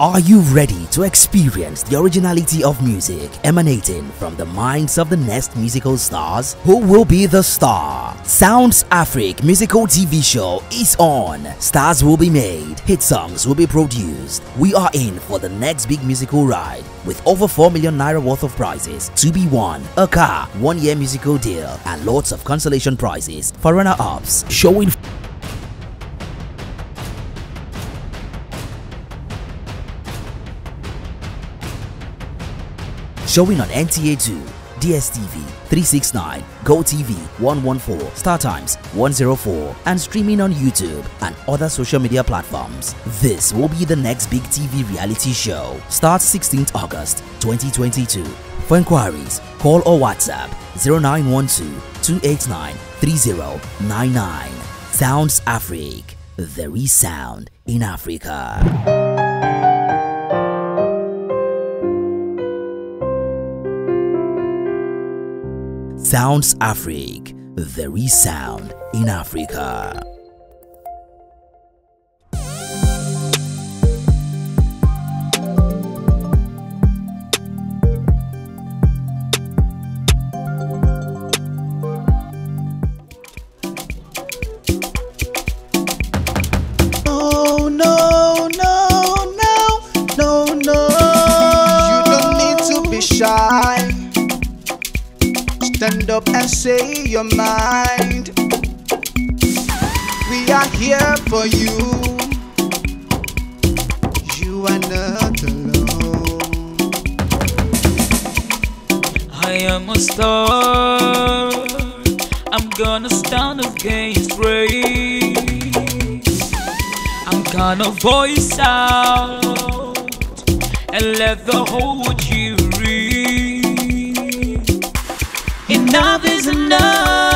Are you ready to experience the originality of music emanating from the minds of the next musical stars? Who will be the star? Sounds Afrique musical TV show is on. Stars will be made, hit songs will be produced. We are in for the next big musical ride with over 4 million naira worth of prizes to be won, a car, one year musical deal, and lots of consolation prizes for runner ups. Showing Showing on NTA 2, DSTV 369, GoTV 114, StarTimes 104, and streaming on YouTube and other social media platforms. This will be the next big TV reality show. Starts 16th August 2022. For inquiries, call or WhatsApp 0912 289 3099. Sounds Afrique, the resound in Africa. Sounds Afrique, the resound in Africa. I am a star. I'm gonna stand against rain. I'm gonna voice out and let the whole world hear. Enough is enough.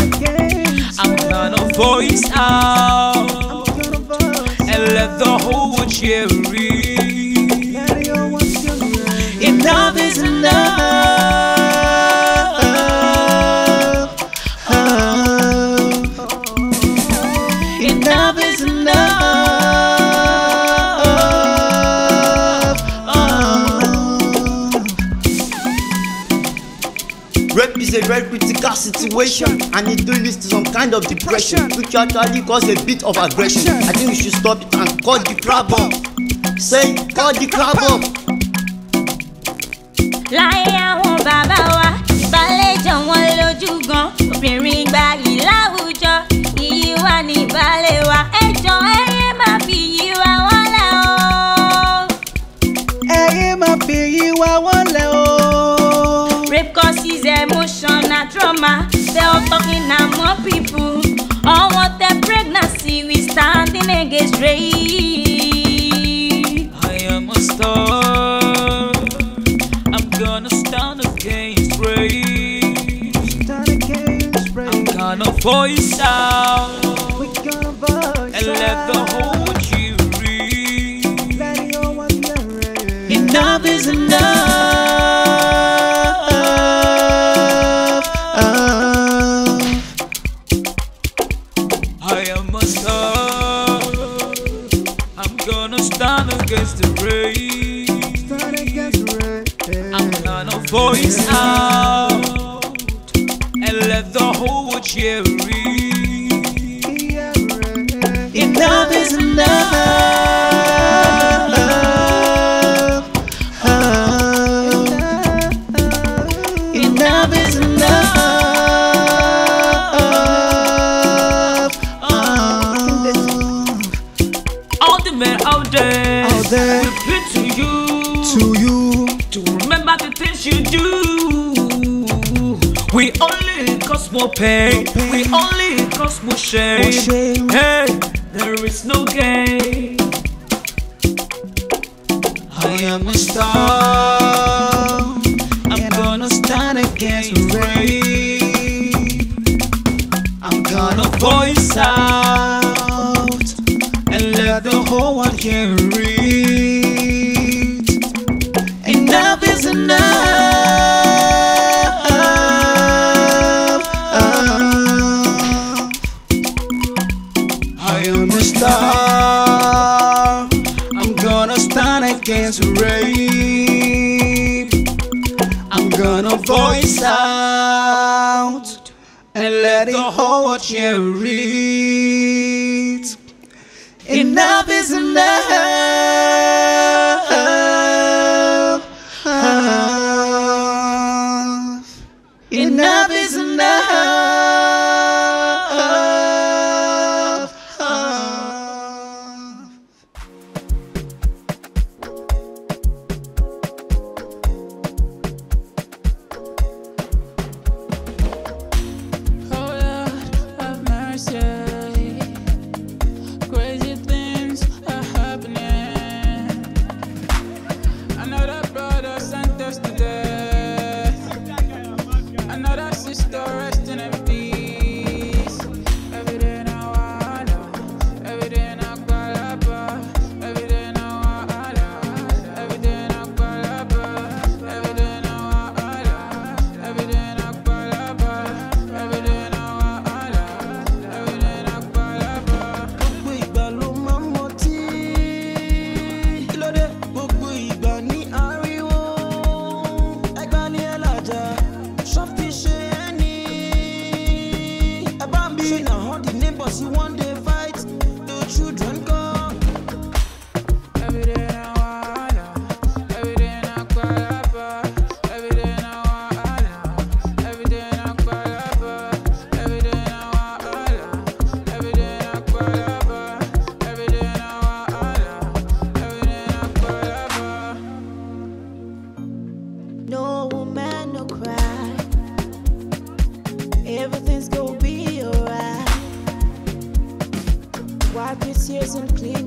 Against. I'm gonna voice out and let the whole world hear a very critical situation and it do lead to some kind of depression which actually cause a bit of aggression. I think we should stop it and cut the crap up. Say cut the crap up. láyé àwọn bàbá wa balẹ̀ jọ wọ́n lójú gan obìnrin gba yìí láwùjọ iyì ní balẹ̀ wa ẹjọ́ ẹyẹ máa fi yí wa wọ́n lẹ̀ o. Ẹyẹ máa fi yí wa wọ́n emotional they all talking among people unwanted pregnancy we standing against rape. I am a star. I'm gonna stand against rain. Stand against I'm gonna voice out We gonna voice and let the whole world hear it. Let your one hear it. Enough is enough. Whole cause more pain. Pain. We only cause more shame. More shame. Hey, there is no gain. I am a star. I'm gonna stand against the rain. I'm gonna voice out and let the whole world hear Daddy, hold your read. Enough is enough.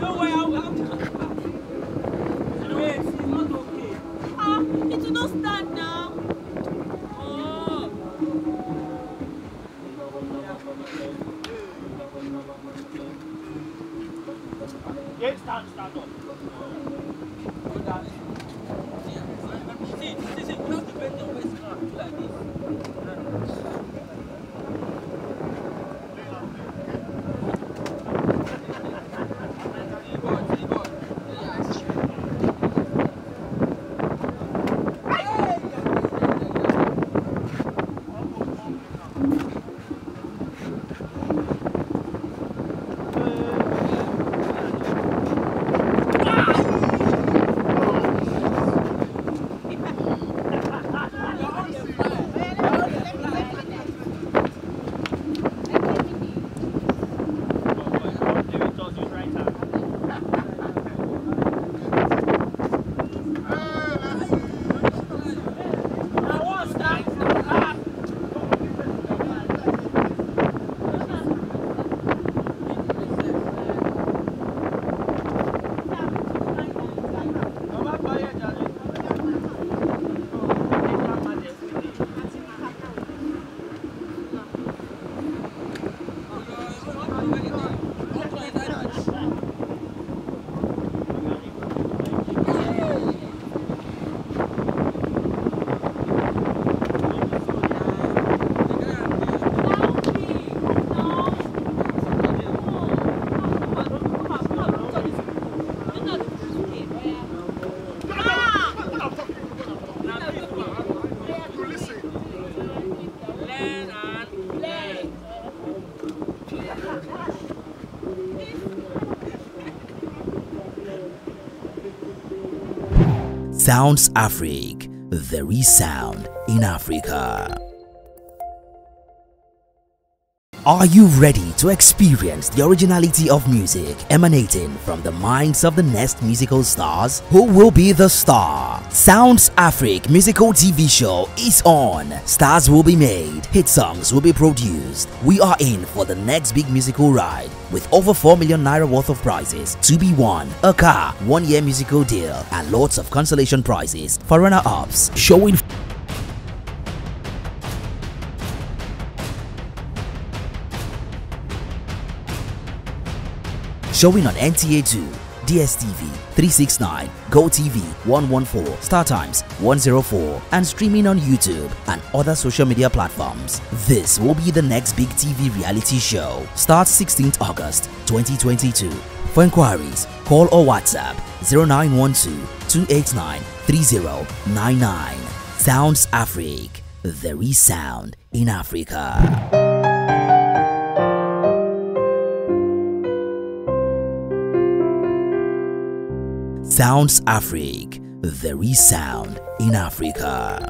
Don't worry, I'm See, Sounds Afrique, the resound in Africa. Are you ready to experience the originality of music emanating from the minds of the next musical stars? Who will be the star? Sounds Afrique musical TV show is on. Stars will be made, hit songs will be produced. We are in for the next big musical ride with over 4 million naira worth of prizes to be won, a car, one year musical deal, and lots of consolation prizes for runner ups. Showing Showing on NTA 2, DSTV 369, GoTV 114, StarTimes 104, and streaming on YouTube and other social media platforms. This will be the next big TV reality show. Starts 16th August 2022. For inquiries, call or WhatsApp 0912 289 3099. Sounds Afrique, the resound in Africa. Sounds Afrique, the resound in Africa.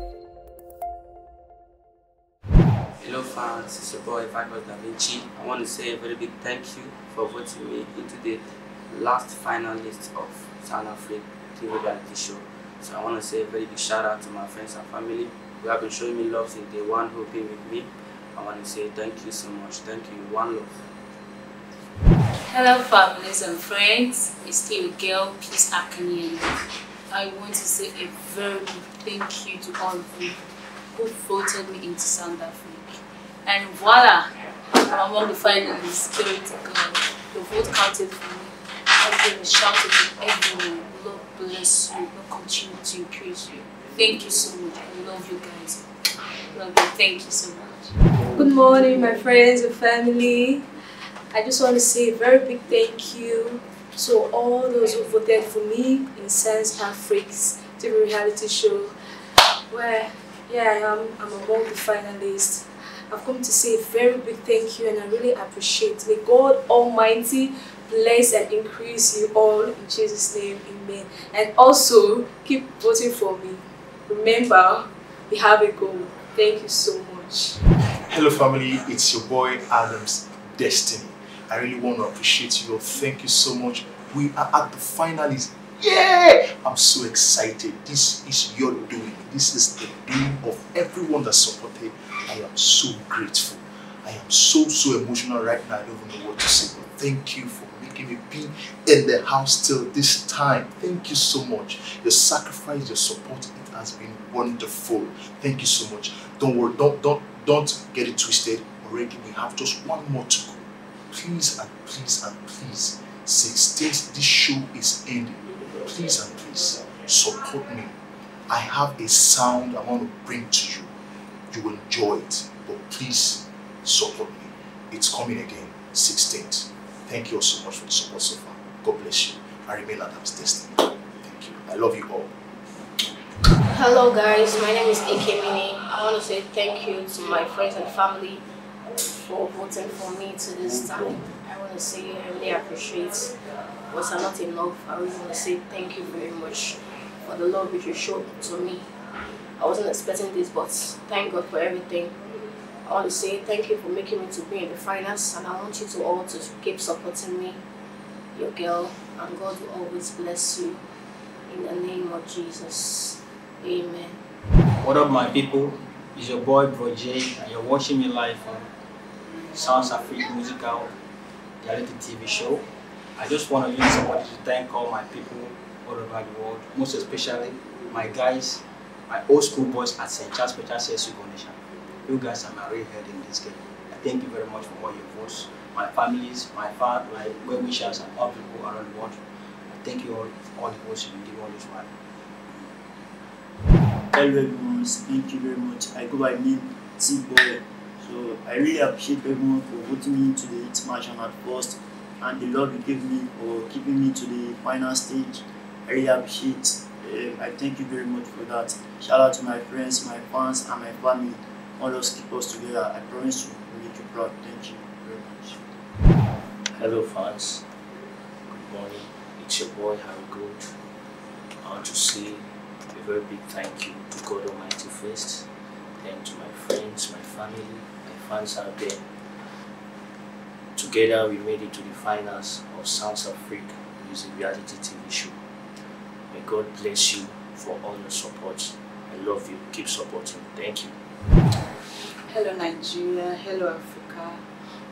Hello fans, it's your boy Vagos Da Vinci. I want to say a very big thank you for voting me into the last finalist of Sound Afrique TV reality show. So I want to say a very big shout out to my friends and family who have been showing me love since day one, who've been with me. I want to say thank you so much. Thank you. One love. Hello, families and friends. It's still girl, Peace Akanyele. I want to say a very big thank you to all of you who voted me into Sounds Afrique. And voila, I'm among the finalists. Glory to God. The vote counted for me. I'm going to shout it to everyone. Lord bless you. Lord continue to increase you. Thank you so much. I love you guys. Love you. Thank you so much. Good morning, my friends and family. I just want to say a very big thank you to all those who voted for me in Sounds Afrique's TV reality show, where yeah, I am, I'm among the finalists. I've come to say a very big thank you and I really appreciate. May God Almighty bless and increase you all in Jesus' name, amen. And also keep voting for me. Remember, we have a goal. Thank you so much. Hello, family. It's your boy Adams Destiny. I really want to appreciate you all. Thank you so much. We are at the finalists. Yeah! I'm so excited. This is your doing. This is the doing of everyone that supported. I am so grateful. I am so so emotional right now. I don't even know what to say. But thank you for making me be in the house till this time. Thank you so much. Your sacrifice, your support, it has been wonderful. Thank you so much. Don't worry, don't don't don't get it twisted. Already we have just one more to go. Please and please and please. 16th, this show is ending. Please and please support me. I have a sound I want to bring to you. You will enjoy it. But please support me. It's coming again, 16th. Thank you all so much for the support so far. God bless you. I remain at Adam's destiny. Thank you. I love you all. Hello guys, my name is AK Mini. I want to say thank you to my friends and family for voting for me to this time. I want to say I really appreciate was not enough. I really want to say thank you very much for the love which you showed to me. I wasn't expecting this, but thank God for everything. I want to say thank you for making me to be in the finals, and I want you to all to keep supporting me, your girl, and God will always bless you. In the name of Jesus. Amen. What up, my people? It's your boy Bro J, and you're watching me live on Sounds Afrique Musical Reality TV show. I just want to use somebody to thank all my people all over the world, most especially my guys, my old school boys at St. Charles Peter CSU Foundation. You guys are my real head in this game. I thank you very much for all your votes, my families, my fa my well wishers, and all people around the world. I thank you all for all the votes you give all this while. Hello everyone, thank you very much. I go by name T-Boy. So I really appreciate everyone for voting me to the match at first and the love you gave me for keeping me to the final stage. I really appreciate um, I thank you very much for that. Shout out to my friends, my fans, and my family. All us keep us together. I promise to make you proud. Thank you very much. Hello fans, good morning. It's your boy Harry Good. I want to say a very big thank you to God Almighty first, then to my friends, my family, fans out there. Together we made it to the finals of Sounds of Freak Music Reality TV show. May God bless you for all your support. I love you. Keep supporting. Thank you. Hello Nigeria, hello Africa.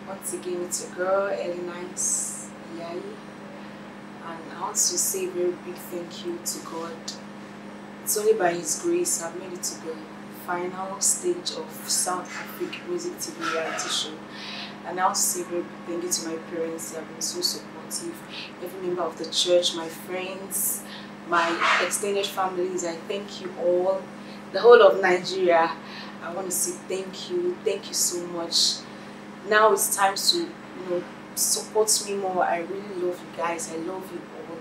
Once again it's your girl Ellie Nice Yai. And I want to say a very big thank you to God. It's only by His grace I've made it to the final stage of Sounds Afrique Music TV reality show. And I want to say very thank you to my parents, they have been so supportive. Every member of the church, my friends, my extended families, I thank you all. The whole of Nigeria, I want to say thank you, thank you so much. Now it's time to, you know, support me more. I really love you guys. I love you all.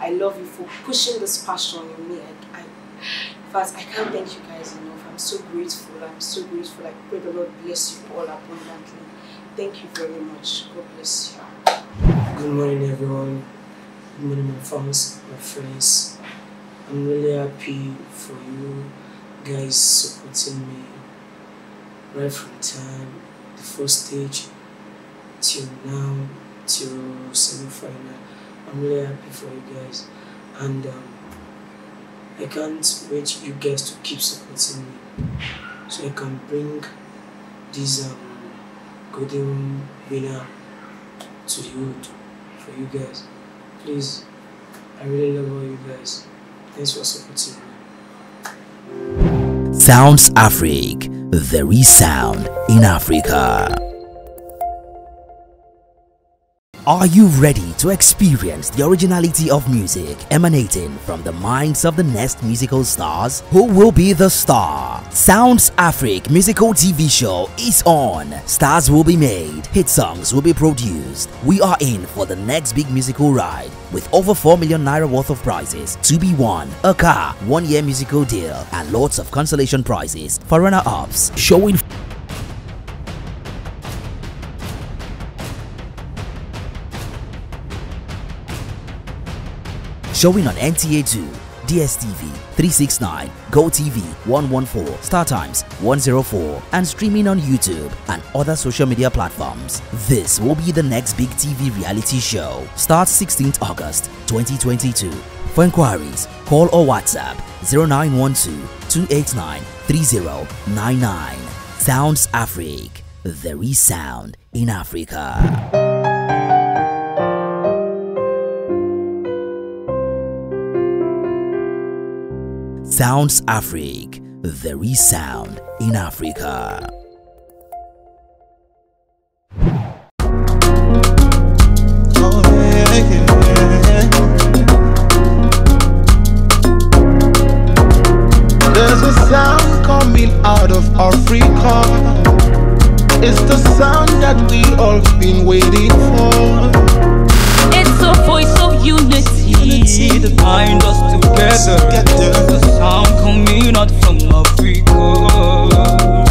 I love you for pushing this passion in me. I, I, in fact, I can't thank you guys enough. I'm so grateful. I'm so grateful. I pray the Lord bless you all abundantly. Thank you very much. God bless you. Good morning, everyone. Good morning, my fans, my friends. I'm really happy for you guys supporting me right from time, the first stage till now, till semi-final. I'm really happy for you guys, and um, I can't wait you guys to keep supporting me, so I can bring this um, golden winner to the for you guys. Please, I really love all you guys. Thanks for supporting me. Sounds Afrique, the resound in Africa. Are you ready to experience the originality of music emanating from the minds of the next musical stars? Who will be the star? Sounds Afrique musical TV show is on. Stars will be made, hit songs will be produced. We are in for the next big musical ride with over 4 million naira worth of prizes to be won, a car, one year musical deal, and lots of consolation prizes for runner ups. Showing Showing on NTA2, DSTV 369, GoTV 114, StarTimes, 104, and streaming on YouTube and other social media platforms. This will be the next big TV reality show. Starts 16th August 2022. For inquiries, call or WhatsApp 0912 289 3099. Sounds Afrique, the resound in Africa. Sounds Afrique. The resound in Africa. There's a sound coming out of Africa. It's the sound that we all been waiting for the voice of unity, unity that bind us together. together. The sound coming out from Africa.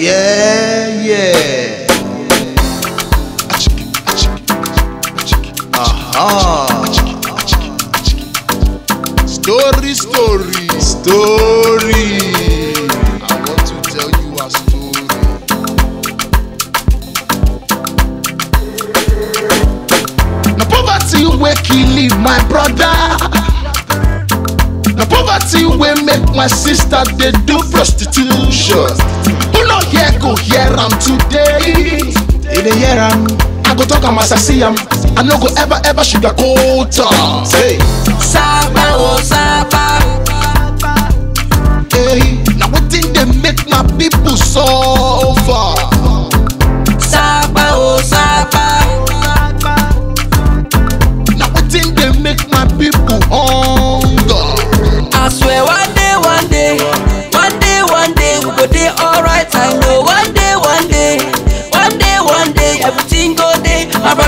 Yeah. today. In the year I'm, I go talk am as I see am. I no go ever ever sugarcoat am. Say, Saba oh Saba. Hey, now what thing they make my people so?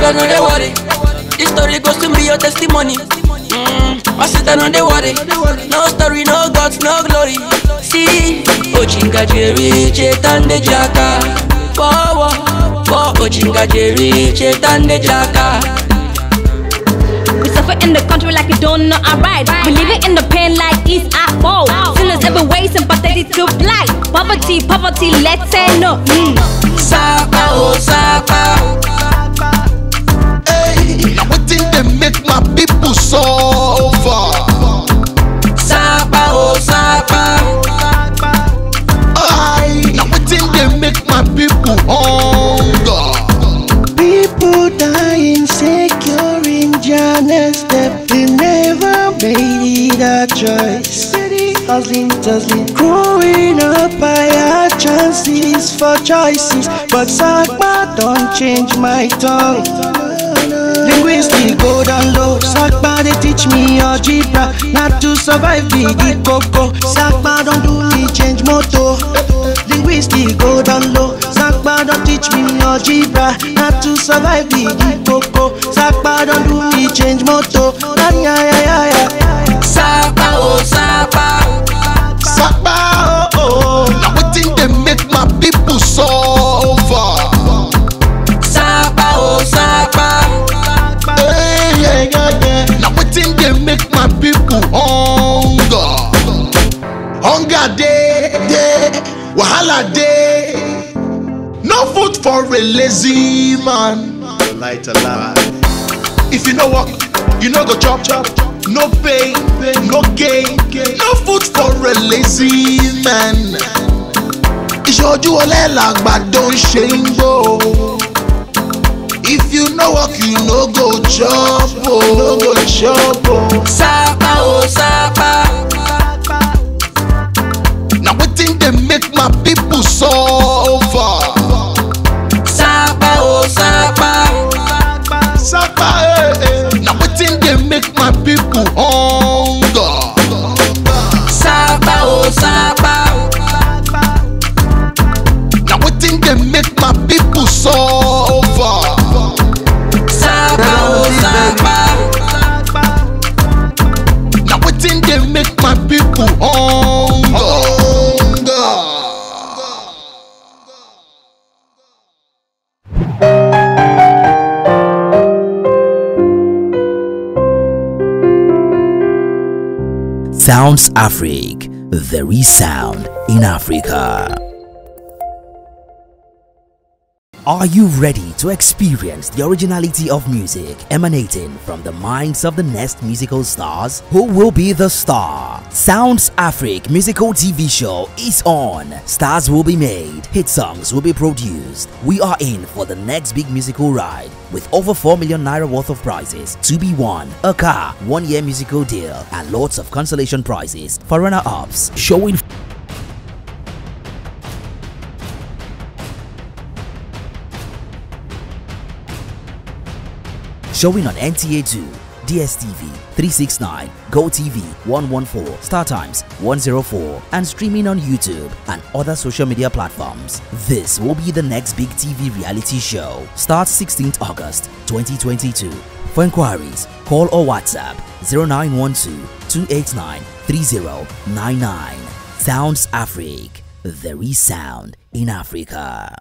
I no they worry. This story goes to be your testimony. Mm, my sister no they worry. No story, no gods, no glory. See, Ochinga Jerry, Chetan de Jaka. Power, poor Ochinga Jerry, Chetan de Jaka. We suffer in the country like we don't know our right. We live it in the pain like East I fall. Sinners every way, sympathetic to blight. Poverty, poverty, let's say no. Mm. Sapa, oh, sapa. Hey, now wetin dey make my people suffer? Sapa, oh, Sapa. Aye, now wetin dey make my people hunger? People dying, secure in Janus step. They never made it a choice. Hustling, tussling, growing up, I had chances for choices. But Sakma don't change my tongue. Linguistic go down low. Sakma they teach me algebra, not to survive the deep coco. Sakma don't do me change motto. Linguistic go down low. Sakma don't teach me algebra, not to survive the deep coco. Sakma don't do me change motto. Ah, yeah, for a lazy man. Light a lie. If you no work, you no go chop chop. No pay, no gain. No food for a lazy man. Ìṣojú ọlẹ́ làgbàdo ń ṣe ń gbó. If you no work, you no go chop o. No go chop o. Sapa o sapa. Sounds Afrique, the resound in Africa. Are you ready to experience the originality of music emanating from the minds of the next musical stars? Who will be the star? Sounds Afrique musical TV show is on. Stars will be made, hit songs will be produced. We are in for the next big musical ride with over 4 million naira worth of prizes to be won, a car, one year musical deal, and lots of consolation prizes for runner ups. Showing Showing on NTA 2, DSTV 369, GoTV 114, StarTimes 104, and streaming on YouTube and other social media platforms. This will be the next big TV reality show. Starts 16th August 2022. For inquiries, call or WhatsApp 0912 289 3099. Sounds Afrique, the resound in Africa.